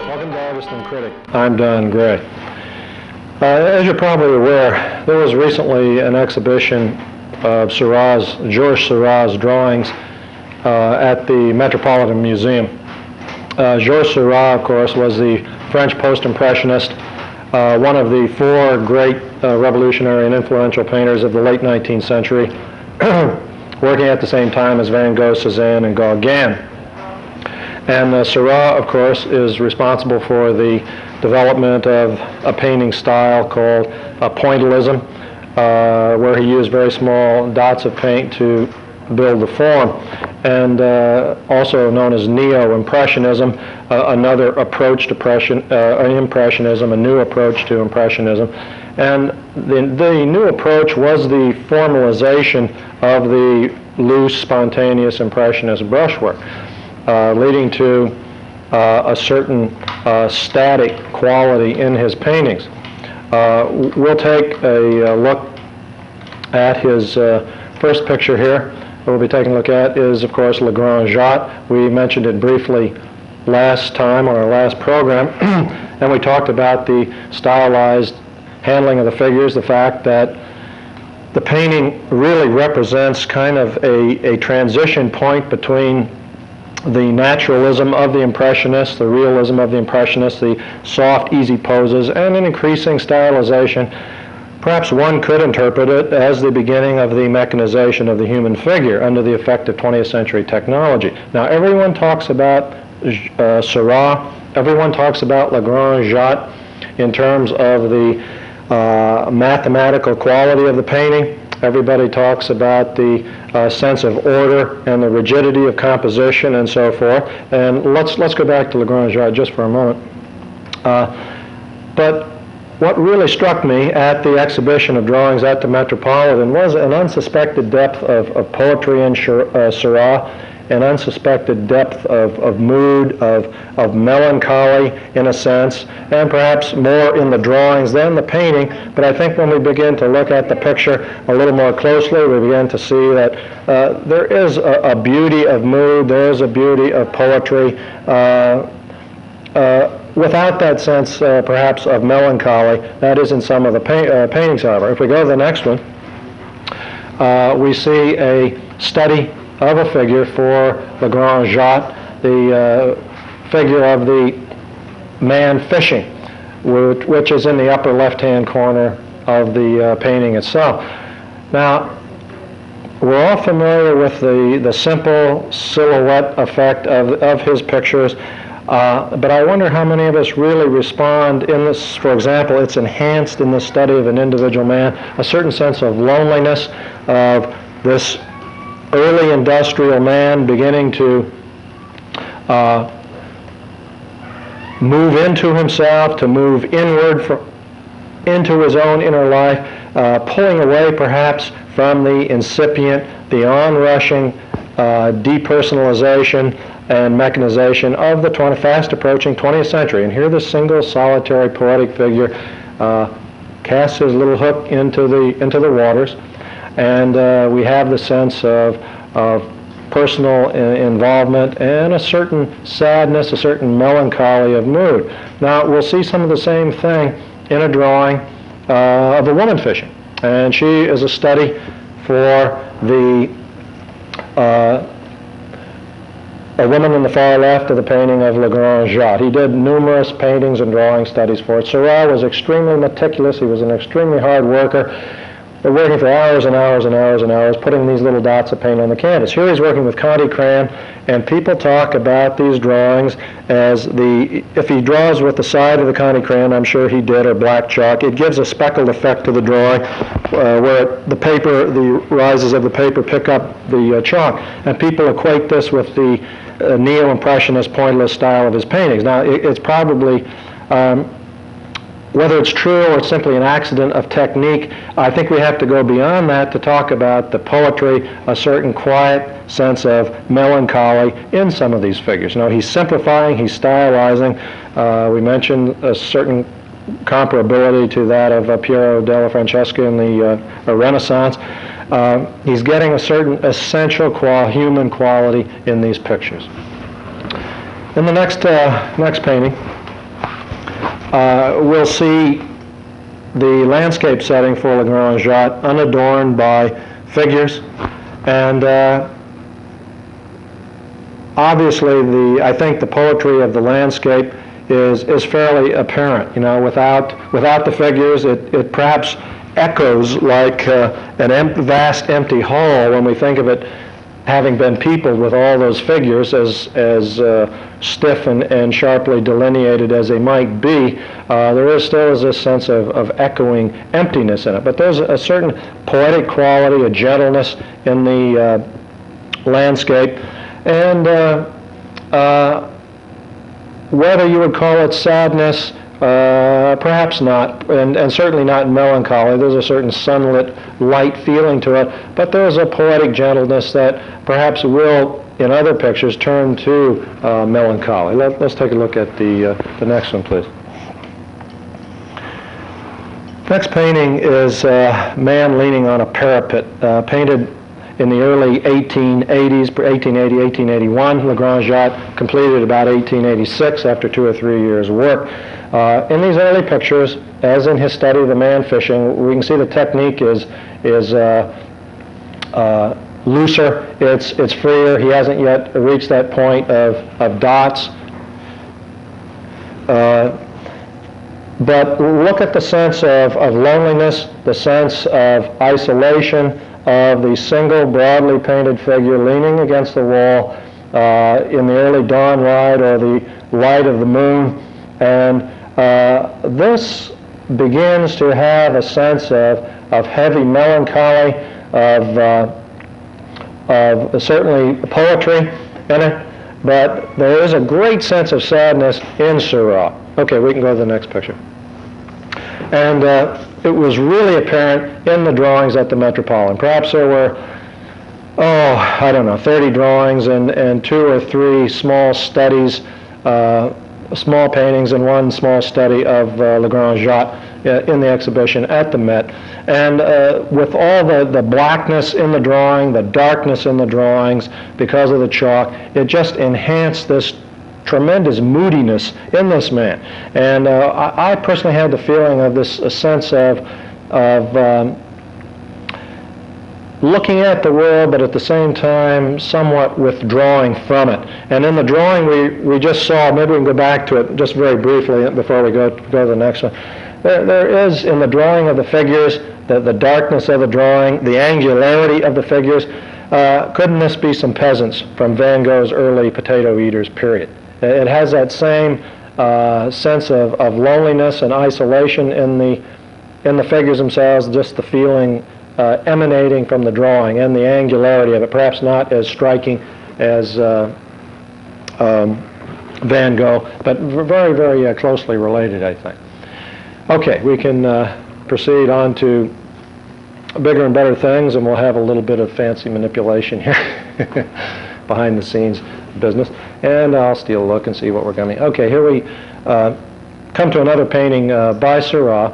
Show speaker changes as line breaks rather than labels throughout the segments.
Welcome to Artist & Critic. I'm Don Gray. Uh, as you're probably aware, there was recently an exhibition of Seurat's, Georges Seurat's drawings uh, at the Metropolitan Museum. Uh, Georges Seurat, of course, was the French post-impressionist, uh, one of the four great uh, revolutionary and influential painters of the late 19th century, working at the same time as Van Gogh, Cezanne, and Gauguin. And uh, Seurat, of course, is responsible for the development of a painting style called uh, pointillism, uh, where he used very small dots of paint to build the form, and uh, also known as neo-impressionism, uh, another approach to uh, impressionism, a new approach to impressionism. And the, the new approach was the formalization of the loose, spontaneous impressionist brushwork leading to uh, a certain uh, static quality in his paintings. Uh, we'll take a, look at his uh, first picture here. What We'll be taking a look at is, of course, Le Grand Jatte. We mentioned it briefly last time on our last program, and we talked about the stylized handling of the figures, the fact that the painting really represents kind of a, a transition point between the naturalism of the Impressionists, the realism of the Impressionists, the soft, easy poses, and an increasing stylization. Perhaps one could interpret it as the beginning of the mechanization of the human figure under the effect of 20th century technology. Now, everyone talks about uh, Seurat, everyone talks about Le Grand Jatte in terms of the uh, mathematical quality of the painting. Everybody talks about the uh, sense of order and the rigidity of composition and so forth. And let's, let's go back to Le Grand Jatte for a moment. Uh, but what really struck me at the exhibition of drawings at the Metropolitan was an unsuspected depth of, of poetry in Seurat an unsuspected depth of, of mood, of, of melancholy in a sense, and perhaps more in the drawings than the painting. But I think when we begin to look at the picture a little more closely, we begin to see that uh, there is a, a, beauty of mood, there is a beauty of poetry. Uh, uh, without that sense, uh, perhaps, of melancholy, that is in some of the uh, paintings, however. If we go to the next one, uh, we see a study of a figure for Le Grand Jatte, the uh, figure of the man fishing, which, which, is in the upper left-hand corner of the uh, painting itself. Now, we're all familiar with the, the simple silhouette effect of, of his pictures, uh, but I wonder how many of us really respond in this, for example, it's enhanced in the study of an individual man, a certain sense of loneliness, of this early industrial man beginning to uh, move into himself, to move inward from, into his own inner life, uh, pulling away perhaps from the incipient, the onrushing uh, depersonalization and mechanization of the 20, fast approaching 20th century. And here the single solitary poetic figure uh, casts his little hook into the, into the waters and uh, we have the sense of, of personal involvement and a certain sadness, a certain melancholy of mood. Now, we'll see some of the same thing in a drawing uh, of a woman fishing, and she is a study for the uh, a woman in the far left of the painting of Le Grand Jatte. He did numerous paintings and drawing studies for it. Seurat was extremely meticulous. He was an extremely hard worker. They're working for hours and hours and hours and hours putting these little dots of paint on the canvas. Here he's working with Conte crayon, and people talk about these drawings as the, if he draws with the side of the Conte crayon, I'm sure he did, or black chalk, it gives a speckled effect to the drawing uh, where the paper, the rises of the paper pick up the uh, chalk. And people equate this with the uh, neo-impressionist pointillist style of his paintings. Now, it, it's probably um, whether it's true or simply an accident of technique, I think we have to go beyond that to talk about the poetry, a certain quiet sense of melancholy in some of these figures. You know, he's simplifying, he's stylizing. Uh, we mentioned a certain comparability to that of uh, Piero della Francesca in the uh, Renaissance. Uh, he's getting a certain essential qual- human quality in these pictures. In the next, uh, next painting, uh, we'll see the landscape setting for Jatte unadorned by figures. And uh, obviously, the, I think the poetry of the landscape is, is fairly apparent. You know, without, without the figures, it, it perhaps echoes like uh, an em- vast empty hall when we think of it having been peopled with all those figures as, as uh, stiff and, and sharply delineated as they might be, uh, there is still is this sense of, of echoing emptiness in it. But there's a certain poetic quality, a gentleness in the uh, landscape. And uh, uh, whether you would call it sadness, uh, perhaps not, and, and certainly not melancholy. There's a certain sunlit, light feeling to it, but there's a poetic gentleness that perhaps will, in other pictures, turn to uh, melancholy. Let, us take a look at the, uh, the next one, please. Next painting is uh, Man Leaning on a Parapet, uh, painted in the early 1880s, 1880, 1881. Le Grand Jatte completed about 1886 after two or three years' work. Uh, in these early pictures, as in his study of the man fishing, we can see the technique is, is uh, uh, looser, it's, it's freer. He hasn't yet reached that point of, of dots. Uh, but look at the sense of, of loneliness, the sense of isolation, of the single broadly painted figure leaning against the wall uh, in the early dawn light or the light of the moon. And uh, this begins to have a sense of, of heavy melancholy, of, uh, of certainly poetry in it, but there is a great sense of sadness in Seurat. Okay, we can go to the next picture. And uh, it was really apparent in the drawings at the Metropolitan. Perhaps there were, oh, I don't know, 30 drawings and, and two or three small studies uh, small paintings and one small study of uh, Le Grand Jatte uh, in the exhibition at the Met. And uh, with all the, the blackness in the drawing, the darkness in the drawings because of the chalk, it just enhanced this tremendous moodiness in this man. And uh, I, I, personally had the feeling of this a sense of, of um, looking at the world, but at the same time somewhat withdrawing from it. And in the drawing we, we just saw, maybe we can go back to it just very briefly before we go, go to the next one. There, there is in the drawing of the figures, the, the darkness of the drawing, the angularity of the figures. Uh, couldn't this be some peasants from Van Gogh's early potato eaters period? It has that same uh, sense of, of loneliness and isolation in the, in the figures themselves, just the feeling uh, emanating from the drawing and the angularity of it, perhaps not as striking as uh, um, Van Gogh, but very, very uh, closely related, I think. Okay, we can uh, proceed on to bigger and better things, and we'll have a little bit of fancy manipulation here, behind the scenes business. And I'll steal a look and see what we're going to. Okay, here we uh, come to another painting uh, by Seurat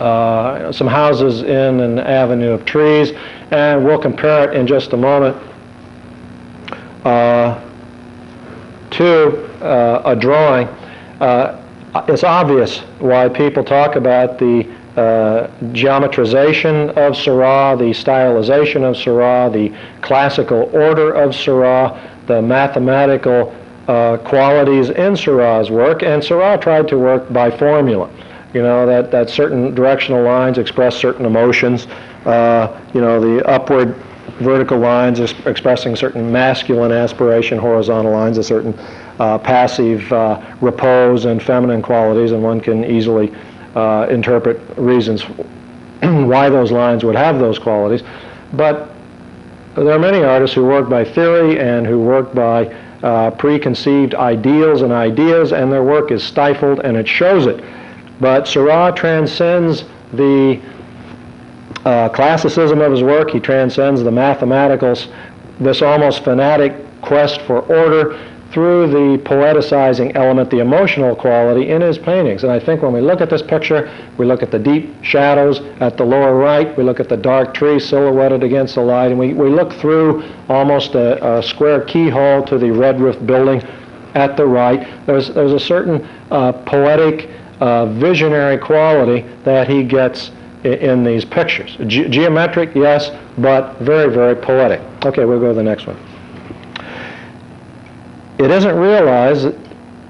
uh, some houses in an avenue of trees, and we'll compare it in just a moment uh, to uh, a drawing. Uh, it's obvious why people talk about the uh, geometrization of Seurat, the stylization of Seurat, the classical order of Seurat, the mathematical uh, qualities in Seurat's work, and Seurat tried to work by formula. You know, that, that certain directional lines express certain emotions. Uh, you know, the upward vertical lines expressing certain masculine aspiration, horizontal lines, a certain uh, passive uh, repose and feminine qualities, and one can easily uh, interpret reasons why those lines would have those qualities. But there are many artists who work by theory and who work by uh, preconceived ideals and ideas, and their work is stifled, and it shows it. But Seurat transcends the uh, classicism of his work. He transcends the mathematicals, this almost fanatic quest for order through the poeticizing element, the emotional quality in his paintings. And I think when we look at this picture, we look at the deep shadows at the lower right, we look at the dark tree silhouetted against the light, and we, we look through almost a, a square keyhole to the red roof building at the right. There's, there's a certain uh, poetic uh, visionary quality that he gets i- in these pictures. Ge- geometric, yes, but very, very poetic. Okay, we'll go to the next one. It isn't realized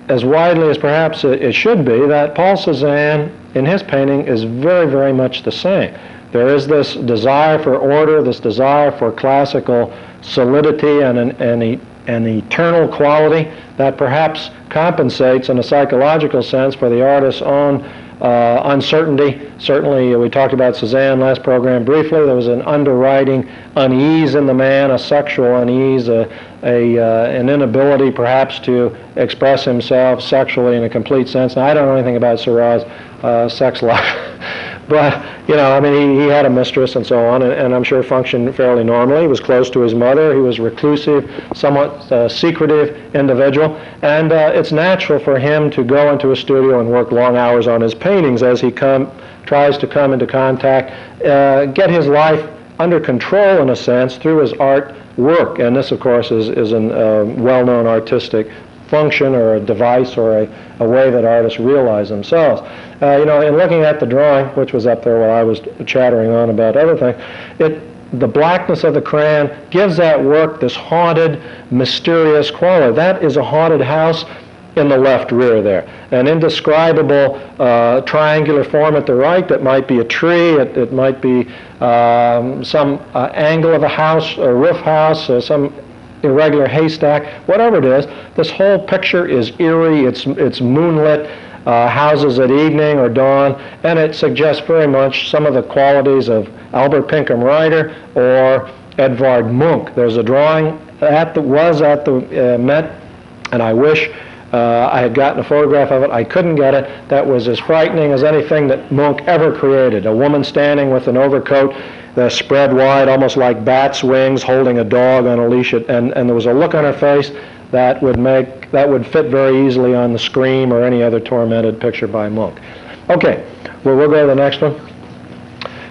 as widely as perhaps it, it should be that Paul Cézanne in his painting is very, very much the same. There is this desire for order, this desire for classical solidity and an, e- an eternal quality that perhaps compensates in a psychological sense for the artist's own uh, uncertainty. Certainly, uh, we talked about Cézanne last program briefly. There was an underwriting unease in the man, a sexual unease, a, a, uh, an inability perhaps to express himself sexually in a complete sense. Now, I don't know anything about Seurat's uh, sex life, but you know, I mean, he, he had a mistress and so on, and, and I'm sure functioned fairly normally. He was close to his mother. He was reclusive, somewhat uh, secretive individual, and uh, it's natural for him to go into a studio and work long hours on his paintings as he come tries to come into contact, uh, get his life under control in a sense through his art work. And this, of course, is, is a uh, well-known artistic function or a device or a, a way that artists realize themselves. Uh, you know, in looking at the drawing, which was up there while I was chattering on about other things, it, the blackness of the crayon gives that work this haunted, mysterious quality. That is a haunted house in the left rear there. An indescribable uh, triangular form at the right that might be a tree, it, it might be um, some uh, angle of a house, a roof house, uh, some irregular haystack, whatever it is. This whole picture is eerie, it's, it's moonlit, uh, houses at evening or dawn, and it suggests very much some of the qualities of Albert Pinkham Ryder or Edvard Munch. There's a drawing that was at the uh, Met, and I wish uh, I had gotten a photograph of it. I couldn't get it. That was as frightening as anything that Munch ever created. A woman standing with an overcoat that spread wide, almost like bat's wings, holding a dog on a leash, and, and there was a look on her face that would make that would fit very easily on the Scream or any other tormented picture by Munch. Okay, well we'll go to the next one.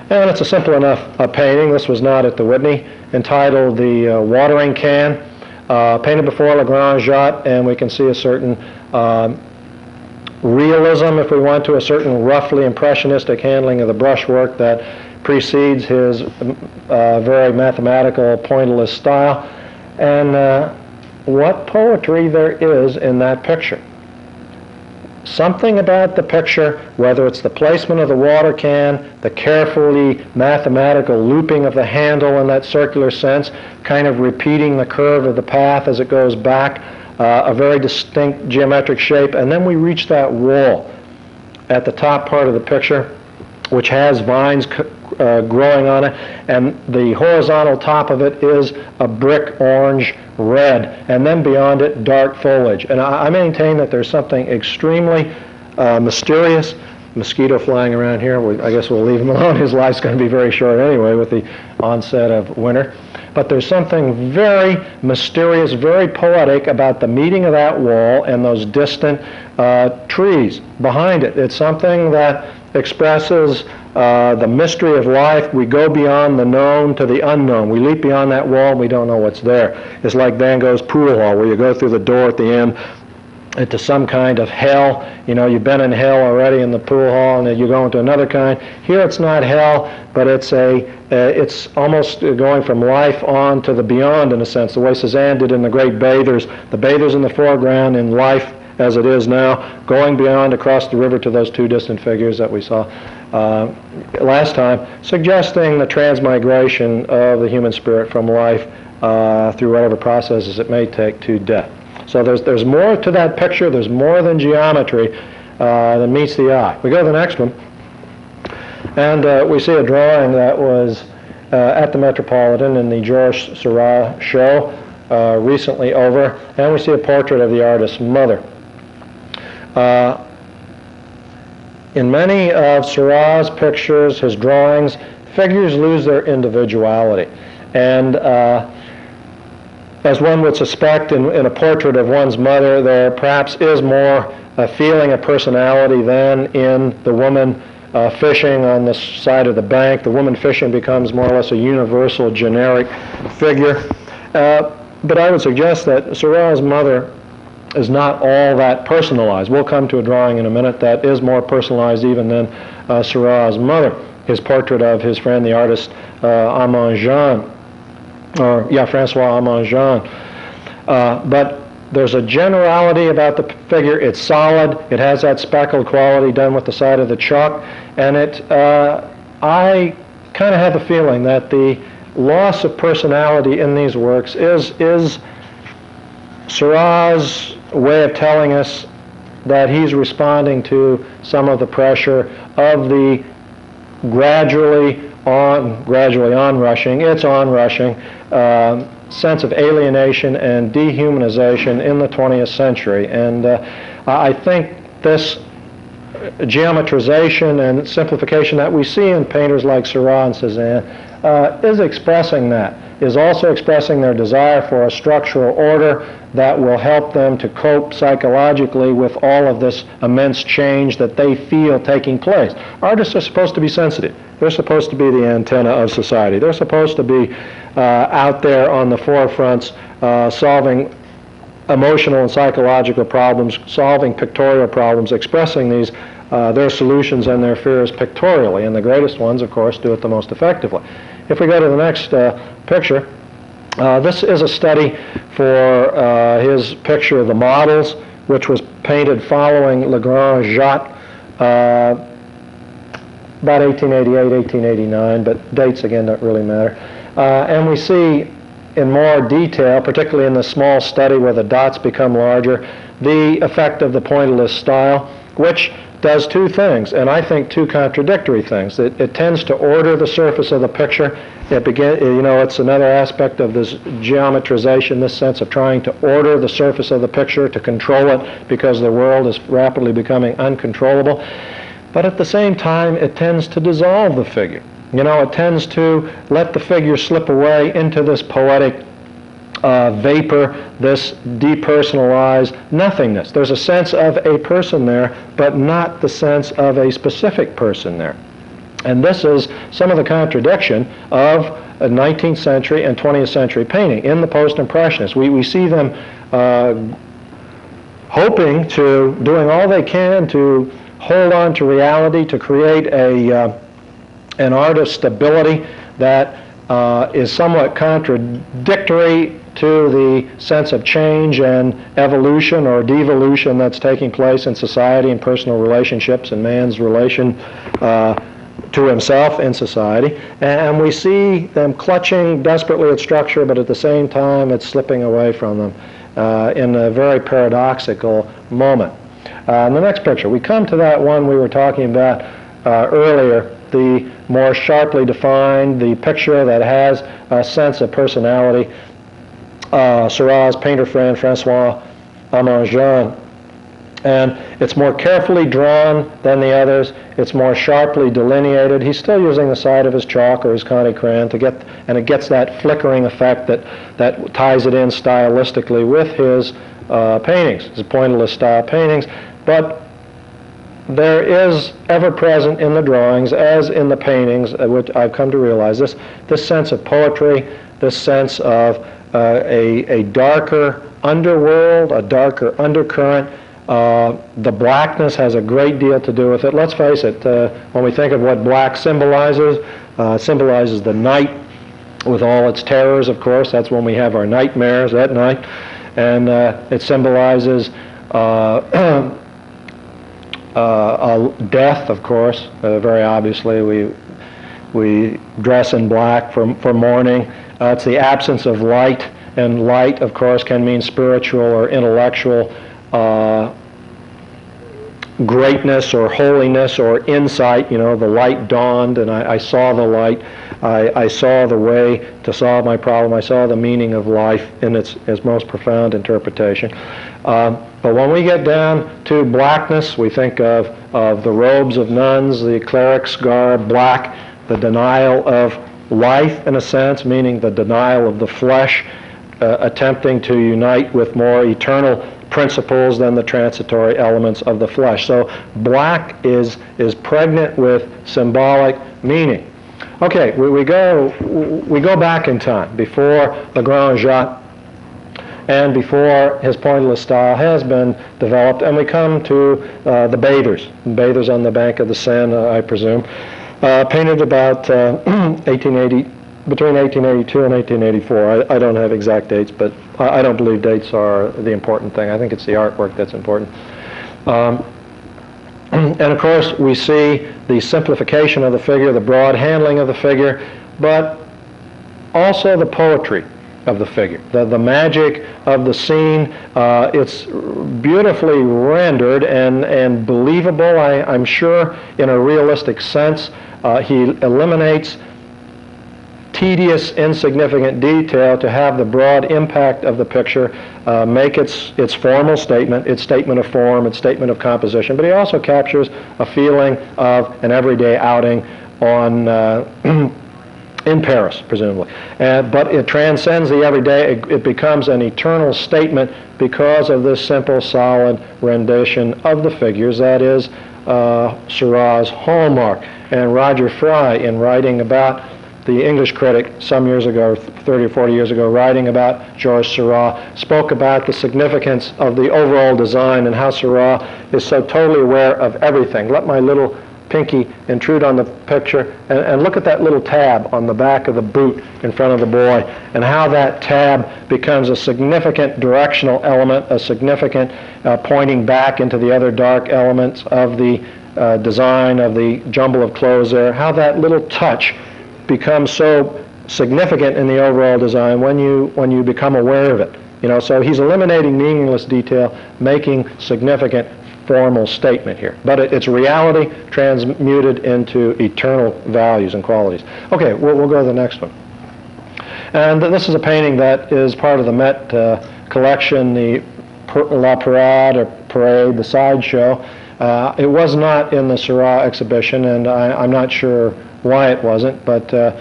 And it's a simple enough uh, painting. This was not at the Whitney, entitled "The uh, Watering Can." uh, painted before Le Grand Jatte, and we can see a certain uh, realism, if we want to, a certain roughly impressionistic handling of the brushwork that precedes his uh, very mathematical, pointillist style. And uh, what poetry there is in that picture something about the picture, whether it's the placement of the water can, the carefully mathematical looping of the handle in that circular sense, kind of repeating the curve of the path as it goes back, uh, a very distinct geometric shape, and then we reach that wall at the top part of the picture, which has vines uh, growing on it, and the horizontal top of it is a brick orange red, and then beyond it, dark foliage. And I, I maintain that there's something extremely uh, mysterious. Mosquito flying around here. We, I guess we'll leave him alone. His life's going to be very short anyway with the onset of winter. But there's something very mysterious, very poetic about the meeting of that wall and those distant uh, trees behind it. It's something that expresses uh, the mystery of life. We go beyond the known to the unknown. We leap beyond that wall and we don't know what's there. It's like Van Gogh's pool hall, where you go through the door at the end into some kind of hell. You know, you've been in hell already in the pool hall, and then you go into another kind. Here, it's not hell, but it's a, uh, it's almost going from life on to the beyond in a sense, the way Cézanne did in the great bathers. The bathers in the foreground in life as it is now, going beyond across the river to those two distant figures that we saw uh, last time, suggesting the transmigration of the human spirit from life uh, through whatever processes it may take to death. So there's, there's more to that picture, there's more than geometry uh, that meets the eye. We go to the next one, and uh, we see a drawing that was uh, at the Metropolitan in the Georges Seurat show uh, recently over, and we see a portrait of the artist's mother. Uh, in many of Seurat's pictures, his drawings, figures lose their individuality. And uh, as one would suspect in, in, a portrait of one's mother, there perhaps is more a feeling of personality than in the woman uh, fishing on the side of the bank. The woman fishing becomes more or less a universal, generic figure. Uh, but I would suggest that Seurat's mother is not all that personalized. We'll come to a drawing in a minute that is more personalized even than uh, Seurat's mother. His portrait of his friend, the artist uh, Jean, or yeah, Francois Aman-Jean. Uh, but there's a generality about the figure. It's solid. It has that speckled quality done with the side of the chalk, and it. Uh, I kind of have the feeling that the loss of personality in these works is is Seurat's way of telling us that he's responding to some of the pressure of the gradually on gradually onrushing. It's onrushing. Uh, sense of alienation and dehumanization in the 20th century. And uh, I think this geometrization and simplification that we see in painters like Seurat and Cezanne uh, is expressing that, is also expressing their desire for a structural order that will help them to cope psychologically with all of this immense change that they feel taking place. Artists are supposed to be sensitive. They're supposed to be the antenna of society. They're supposed to be uh, out there on the forefronts uh, solving emotional and psychological problems, solving pictorial problems, expressing these uh, their solutions and their fears pictorially. And the greatest ones, of course, do it the most effectively. If we go to the next uh, picture, uh, this is a study for uh, his picture of the models, which was painted following Le Grand Jatte uh, about 1888, 1889, but dates again don't really matter. Uh, and we see in more detail, particularly in the small study where the dots become larger, the effect of the pointillist style, which does two things, and I think two contradictory things. It, it tends to order the surface of the picture. It begin, you know, it's another aspect of this geometrization, this sense of trying to order the surface of the picture, to control it, because the world is rapidly becoming uncontrollable. But at the same time, it tends to dissolve the figure. You know, it tends to let the figure slip away into this poetic uh, vapor, this depersonalized nothingness. There's a sense of a person there, but not the sense of a specific person there. And this is some of the contradiction of 19th century and 20th century painting in the post-impressionists. We, we see them uh, hoping to, doing all they can to hold on to reality, to create a, uh, an art of stability that uh, is somewhat contradictory to the sense of change and evolution or devolution that's taking place in society and personal relationships and man's relation uh, to himself in society. And we see them clutching desperately at structure, but at the same time it's slipping away from them uh, in a very paradoxical moment. Uh, in the next picture, we come to that one we were talking about uh, earlier, the more sharply defined, the picture that has a sense of personality uh, Seurat's painter friend, Francois Aman-Jean. And it's more carefully drawn than the others. It's more sharply delineated. He's still using the side of his chalk or his Conte crayon to get, and it gets that flickering effect that, that ties it in stylistically with his uh, paintings, his pointillist style paintings. But there is ever present in the drawings, as in the paintings, uh, which I've come to realize, this, this sense of poetry, this sense of a, a darker underworld, a darker undercurrent. Uh, the blackness has a great deal to do with it. Let's face it, uh, when we think of what black symbolizes, uh, symbolizes the night with all its terrors, of course. That's when we have our nightmares at night. And uh, it symbolizes uh, uh, death, of course, very obviously. We, we dress in black for, for mourning. Uh, it's the absence of light, and light, of course, can mean spiritual or intellectual uh, greatness or holiness or insight. You know, the light dawned, and I, I saw the light. I, I, saw the way to solve my problem. I saw the meaning of life in its, its most profound interpretation. Um, but when we get down to blackness, we think of, of the robes of nuns, the cleric's garb, black, the denial of life in a sense, meaning the denial of the flesh, uh, attempting to unite with more eternal principles than the transitory elements of the flesh. So black is, is pregnant with symbolic meaning. Okay, we, we, go, we go back in time, before Le Grand Jatte. and before his pointillist style has been developed. And we come to uh, the bathers, bathers on the bank of the Seine, uh, I presume, uh, painted about 1880, between 1882 and 1884. I, I, don't have exact dates, but I, I, don't believe dates are the important thing. I think it's the artwork that's important. Um, and of course, we see the simplification of the figure, the broad handling of the figure, but also the poetry of the figure, the, the magic of the scene. Uh, it's beautifully rendered and, and believable, I, I'm sure, in a realistic sense. Uh, he eliminates tedious, insignificant detail to have the broad impact of the picture uh, make its, its formal statement, its statement of form, its statement of composition, but he also captures a feeling of an everyday outing on uh, in Paris, presumably. Uh, but it transcends the everyday. It, it, becomes an eternal statement because of this simple, solid rendition of the figures. That is uh, Seurat's hallmark. And Roger Fry, in writing about the English critic some years ago, 30 or 40 years ago, writing about Georges Seurat, spoke about the significance of the overall design and how Seurat is so totally aware of everything. Let my little pinky intrude on the picture and, and, look at that little tab on the back of the boot in front of the boy and how that tab becomes a significant directional element, a significant uh, pointing back into the other dark elements of the uh, design of the jumble of clothes there, how that little touch becomes so significant in the overall design when you, when you become aware of it. You know, so he's eliminating meaningless detail, making significant formal statement here. But it, it's reality transmuted into eternal values and qualities. Okay, we'll, we'll go to the next one. And this is a painting that is part of the Met uh, collection, the La Parade or Parade, the sideshow. Uh, it was not in the Seurat exhibition, and I, am not sure why it wasn't, but uh,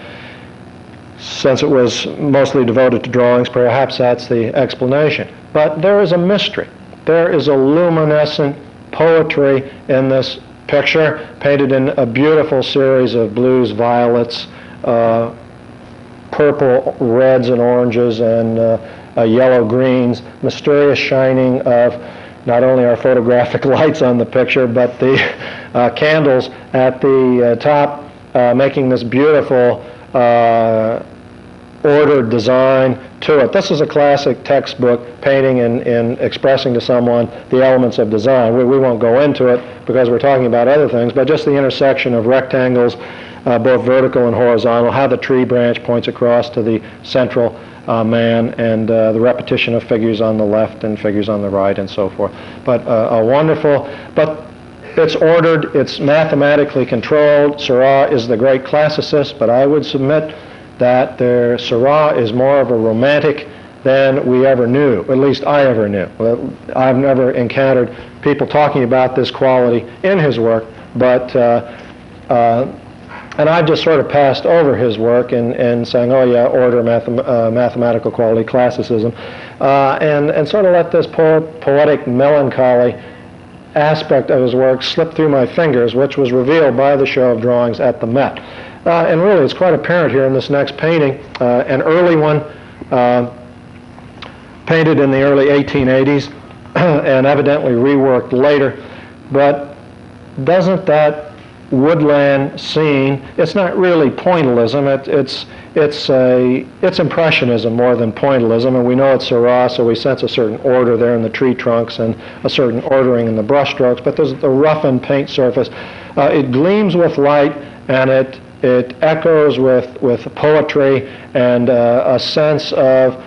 since it was mostly devoted to drawings, perhaps that's the explanation. But there is a mystery. There is a luminescent poetry in this picture, painted in a beautiful series of blues, violets, uh, purple, reds, and oranges, and uh, uh, yellow greens, mysterious shining of not only our photographic lights on the picture, but the uh, candles at the uh, top, making this beautiful ordered design to it. This is a classic textbook painting and, and expressing to someone the elements of design. We, we won't go into it because we're talking about other things, but just the intersection of rectangles, uh, both vertical and horizontal, how the tree branch points across to the central uh, man, and uh, the repetition of figures on the left and figures on the right, and so forth. But uh, a wonderful, but it's ordered, it's mathematically controlled. Seurat is the great classicist, but I would submit that their Seurat is more of a romantic than we ever knew, at least I ever knew. I've never encountered people talking about this quality in his work, but, uh, uh, and I've just sort of passed over his work and, and saying, oh yeah, order, mathem- uh, mathematical quality, classicism, uh, and, and sort of let this po- poetic melancholy aspect of his work slip through my fingers, which was revealed by the show of drawings at the Met. Uh, and really, it's quite apparent here in this next painting, uh, an early one uh, painted in the early 1880s and evidently reworked later. But doesn't that woodland scene, it's not really pointillism, it, it's, it's, a, it's impressionism more than pointillism, and we know it's Seurat, so we sense a certain order there in the tree trunks and a certain ordering in the brushstrokes, but there's the roughened paint surface. Uh, it gleams with light, and it it echoes with, with poetry and uh, a sense of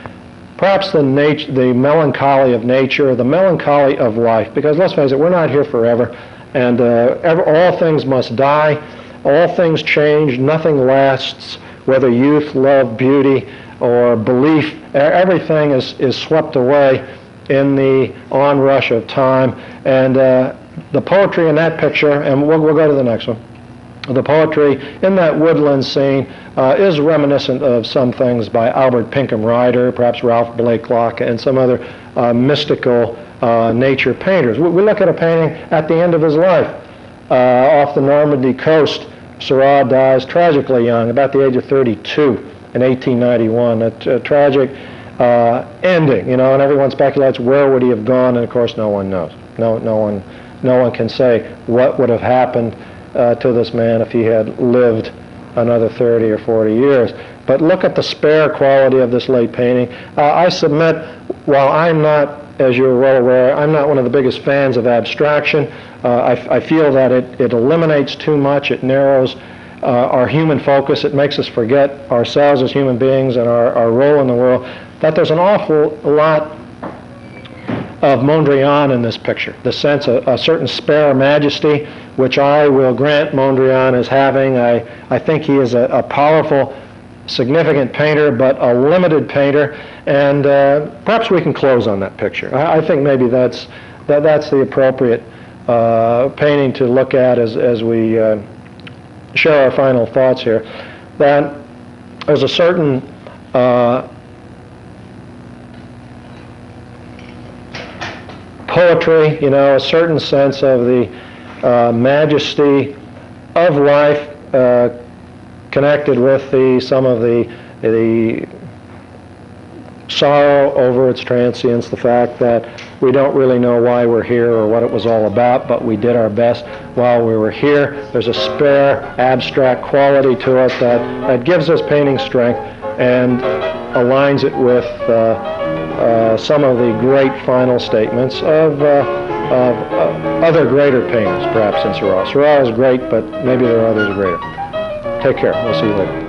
perhaps the, nat- the melancholy of nature, the melancholy of life. Because let's face it, we're not here forever, and uh, ever, all things must die, all things change, nothing lasts, whether youth, love, beauty, or belief, everything is, is swept away in the onrush of time. And uh, the poetry in that picture, and we'll, we'll go to the next one the poetry in that woodland scene uh, is reminiscent of some things by Albert Pinkham Ryder, perhaps Ralph Blakelock, and some other uh, mystical uh, nature painters. We, we, look at a painting at the end of his life uh, off the Normandy coast. Seurat dies tragically young, about the age of 32 in 1891. A, a tragic uh, ending, you know, and everyone speculates where would he have gone, and of course, no one knows. No, no one, no one can say what would have happened uh, to this man if he had lived another 30 or 40 years. But look at the spare quality of this late painting. Uh, I submit, while I'm not, as you're well aware, I'm not one of the biggest fans of abstraction. Uh, I, I feel that it, it eliminates too much, it narrows uh, our human focus, it makes us forget ourselves as human beings and our, our role in the world, that there's an awful lot of Mondrian in this picture, the sense of a certain spare majesty, which I will grant Mondrian is having. I, I think he is a, a powerful, significant painter, but a limited painter, and uh, perhaps we can close on that picture. I, I think maybe that's, that, that's the appropriate uh, painting to look at as, as we uh, share our final thoughts here. That there's a certain uh, poetry, you know, a certain sense of the uh, majesty of life uh, connected with the some of the the sorrow over its transience, the fact that we don't really know why we're here or what it was all about, but we did our best while we were here. There's a spare, abstract quality to it that, that gives us painting strength and aligns it with uh, uh, some of the great final statements of, uh, of uh, other greater painters, perhaps, than Seurat. Seurat is great, but maybe there are others greater. Take care. We'll see you later.